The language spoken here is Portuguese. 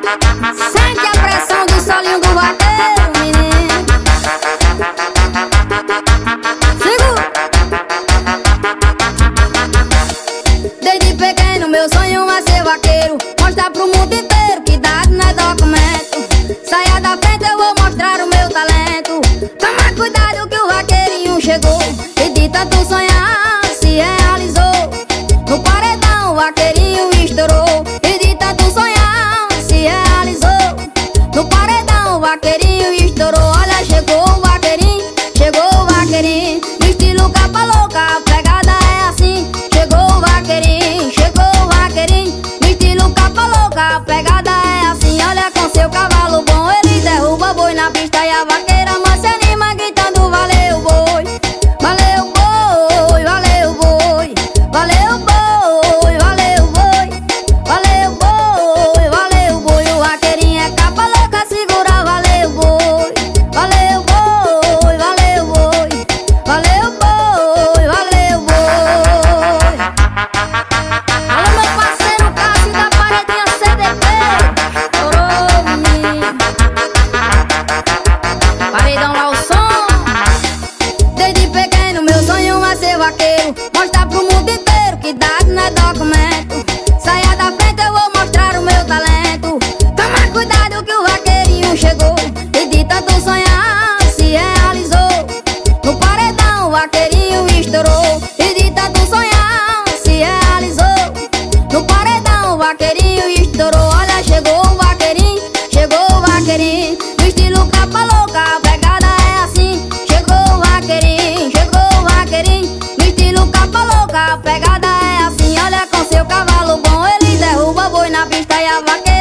Sente a pressão do solinho do vaqueiro, menino. Desde pequeno meu sonho é ser vaqueiro. Mostrar pro mundo inteiro que dado não é documento. Saia da frente eu vou mostrar o meu talento. Toma cuidado que o vaqueirinho chegou. E de tanto sonhar se realizou. No paredão o vaqueirinho estourou o vaqueirinho estourou Olha chegou o vaqueirinho, chegou o vaqueirinho estilo capa louca, a pegada é assim Chegou o vaqueirinho, chegou o vaqueirinho estilo capa louca, a pegada estourou. E de tanto sonhar se realizou. No paredão o vaqueirinho estourou. Olha chegou o vaqueirinho, chegou o vaqueirinho. No estilo capa louca, a pegada é assim. Chegou o vaqueirinho, chegou o vaqueirinho. No estilo capa louca, a pegada é assim. Olha com seu cavalo bom, ele derruba boi na pista e a vaqueira